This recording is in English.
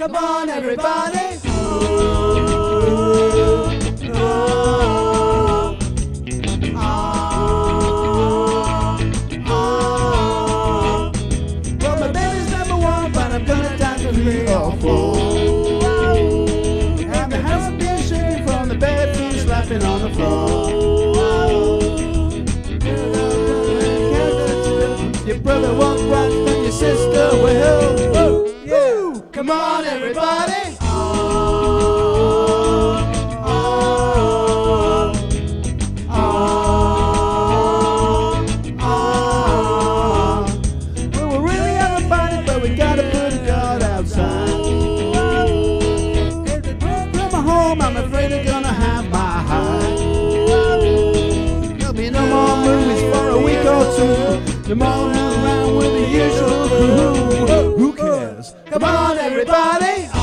Come on, everybody. Well, my baby's number one, but I'm gonna die. And house shaken from the slapping on the floor. Home, I'm afraid I'm gonna have my high. There'll be no more movies for a week or two. No more running around with the usual crew. Who cares? Come on, everybody.